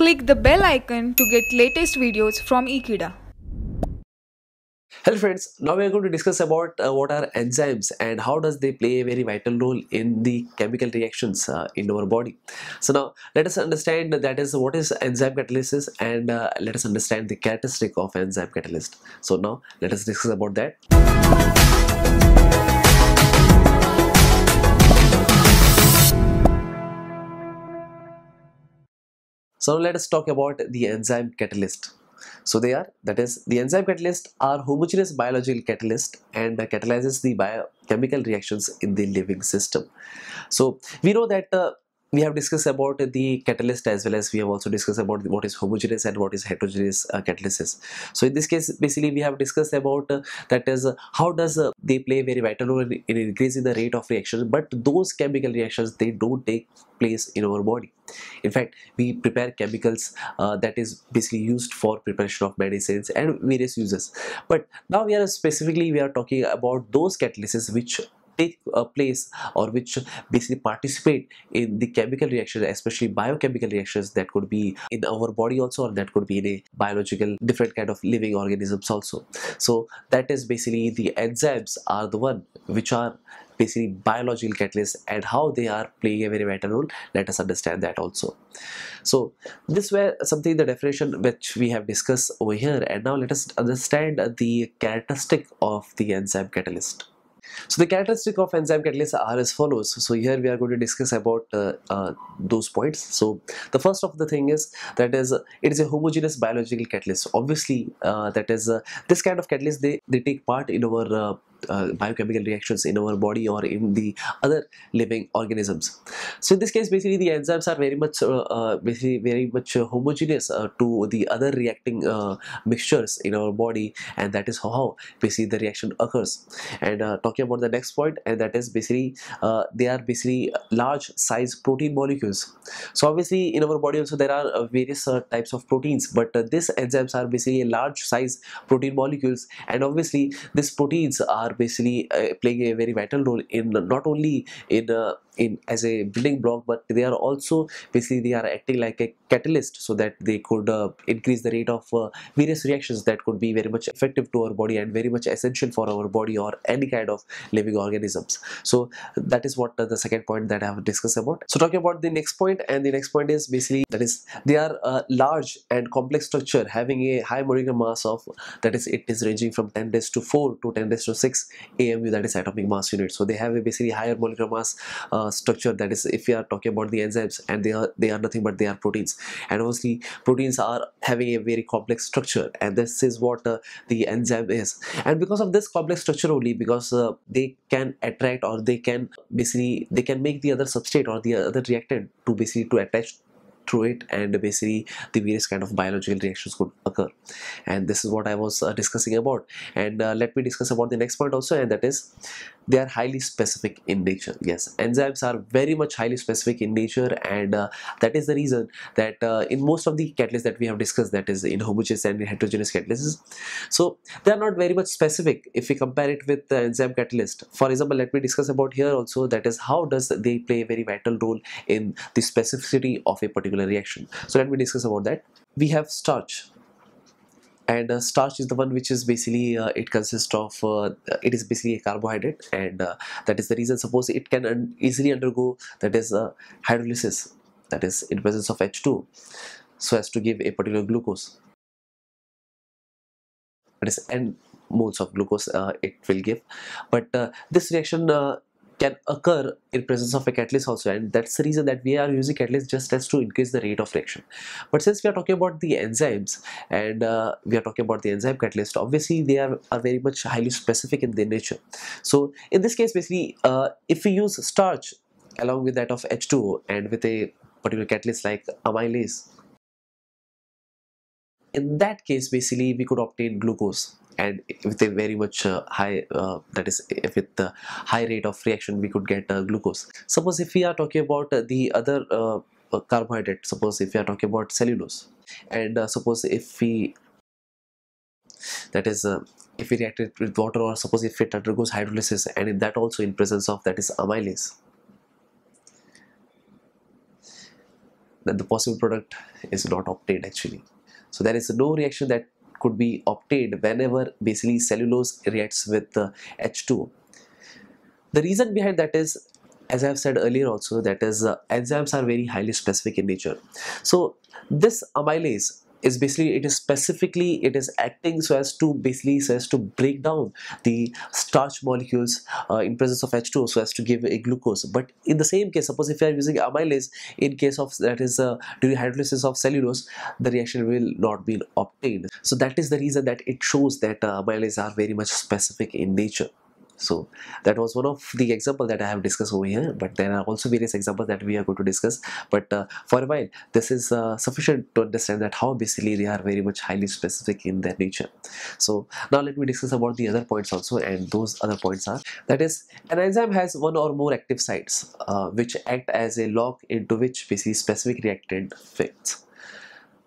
Click the bell icon to get latest videos from Ekeeda. Hello friends, now we are going to discuss about uh, what are enzymes and how does they play a very vital role in the chemical reactions uh, in our body. So now let us understand that is what is enzyme catalysis and uh, let us understand the characteristic of enzyme catalyst. So now let us discuss about that. So let us talk about the enzyme catalyst. So they are that is the enzyme catalyst are homogeneous biological catalyst and catalyzes the biochemical reactions in the living system. So we know that uh, we have discussed about the catalyst as well as we have also discussed about what is homogeneous and what is heterogeneous uh, catalysis. So in this case basically we have discussed about uh, that is uh, how does uh, they play a very vital role in, in increasing the rate of reaction but those chemical reactions they don't take place in our body. In fact we prepare chemicals uh, that is basically used for preparation of medicines and various uses. But now we are specifically we are talking about those catalysts which take a place or which basically participate in the chemical reaction especially biochemical reactions that could be in our body also or that could be in a biological different kind of living organisms also. So that is basically the enzymes are the one which are basically biological catalysts and how they are playing a very vital role. Let us understand that also. So this were something the definition which we have discussed over here. And now let us understand the characteristic of the enzyme catalyst so the characteristic of enzyme catalysts are as follows. So here we are going to discuss about uh, uh, those points. So the first of the thing is that is uh, it is a homogeneous biological catalyst. Obviously, uh, that is uh, this kind of catalyst they they take part in our uh, Uh, biochemical reactions in our body or in the other living organisms. So in this case, basically the enzymes are very much, uh, uh, basically very much uh, homogeneous uh, to the other reacting mixtures in our body, and that is how basically the reaction occurs. And talking about the next point, and that is basically they are basically large size protein molecules. So obviously in our body also there are various types of proteins, but these enzymes are basically large size protein molecules, and obviously these proteins are are basically uh, playing a very vital role in not only in in as a building block but they are also basically they are acting like a catalyst so that they could uh, increase the rate of uh, various reactions that could be very much effective to our body and very much essential for our body or any kind of living organisms. So that is what uh, the second point that i have discussed about. So talking about the next point and the next point is basically that is they are uh, large and complex structure having a high molecular mass of that is it is ranging from 10 days to 4 to 10 days to 6 amu that is atomic mass unit so they have a basically higher molecular mass uh, structure that is if we are talking about the enzymes and they are they are nothing but they are proteins. And obviously proteins are having a very complex structure and this is what uh, the enzyme is. And because of this complex structure only because uh, they can attract or they can basically they can make the other substrate or the other reactant to basically to attach through it and basically the various kind of biological reactions could occur. And this is what I was uh, discussing about. And uh, let me discuss about the next point also and that is they are highly specific in nature. Yes enzymes are very much highly specific in nature and uh, that is the reason that uh, in most of the catalysts that we have discussed that is in homogeneous and heterogeneous catalysts. So they are not very much specific. If we compare it with the enzyme catalyst for example let me discuss about here also that is how does they play a very vital role in the specificity of a particular reaction. So let me discuss about that. We have starch. And uh, starch is the one which is basically uh, it consists of uh, it is basically a carbohydrate. And uh, that is the reason suppose it can un easily undergo that is uh, hydrolysis. That is in presence of H2 so as to give a particular glucose. That is n moles of glucose uh, it will give. But this reaction can occur in presence of a catalyst also and that's the reason that we are using catalyst just as to increase the rate of reaction. But since we are talking about the enzymes and uh, we are talking about the enzyme catalyst obviously they are, are very much highly specific in their nature. So in this case basically uh, if we use starch along with that of H2O and with a particular catalyst like amylase in that case basically we could obtain glucose and with a very much uh, high uh, that is with the high rate of reaction we could get uh, glucose suppose if we are talking about uh, the other uh, carbohydrate suppose if we are talking about cellulose and suppose if we that is if we react it with water or suppose if it undergoes hydrolysis and in that also in presence of that is amylase then the possible product is not obtained actually. So there is no reaction that could be obtained whenever basically cellulose reacts with the H2. The reason behind that is as I've said earlier also that is uh, enzymes are very highly specific in nature. So this amylase is basically it is specifically it is acting so as to basically so as to break down the starch molecules uh, in presence of H2O so as to give a glucose. But in the same case suppose if you are using amylase in case of that is uh, during hydrolysis of cellulose the reaction will not be obtained. So that is the reason that it shows that uh, amylase are very much specific in nature so that was one of the example that I have discussed over here but there are also various examples that we are going to discuss. But uh, for a while this is uh, sufficient to understand that how basically they are very much highly specific in their nature. So now let me discuss about the other points also and those other points are that is an enzyme has one or more active sites uh, which act as a lock into which basically specific reactant fits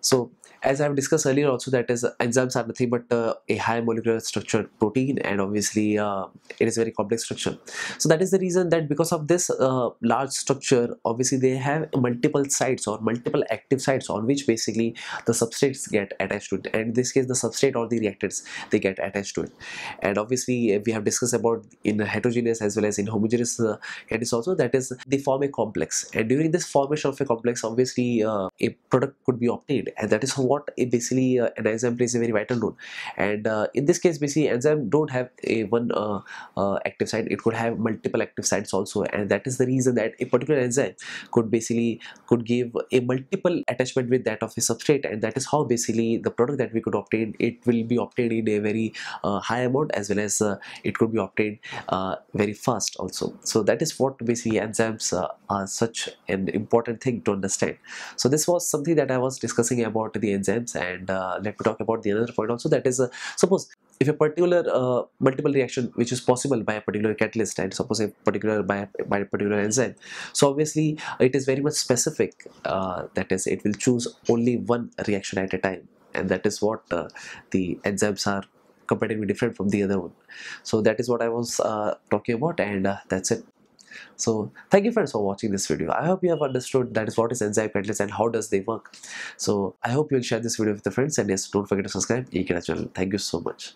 so as I've discussed earlier also that is enzymes are nothing but uh, a high molecular structure protein and obviously uh, it is very complex structure. So that is the reason that because of this uh, large structure obviously they have multiple sites or multiple active sites on which basically the substrates get attached to it. And in this case the substrate or the reactants they get attached to it. And obviously we have discussed about in heterogeneous as well as in homogeneous uh, also that is they form a complex. And during this formation of a complex obviously uh, a product could be obtained and that is what basically uh, an enzyme plays a very vital role. And uh, in this case basically enzyme don't have a one uh, uh, active site. It could have multiple active sites also. And that is the reason that a particular enzyme could basically could give a multiple attachment with that of a substrate. And that is how basically the product that we could obtain it will be obtained in a very uh, high amount as well as it could be obtained very fast also. So that is what basically enzymes are such an important thing to understand. So this was something that I was discussing about the enzymes and uh, let me talk about the other point also that is uh, suppose if a particular uh, multiple reaction which is possible by a particular catalyst and suppose a particular by, by a particular enzyme so obviously it is very much specific uh, that is it will choose only one reaction at a time and that is what uh, the enzymes are comparatively different from the other one. So that is what I was uh, talking about and that's it so thank you friends for watching this video. I hope you have understood that is what is enzyme catalyst and how does they work. So i hope you'll share this video with your friends and yes don't forget to subscribe. Channel thank you so much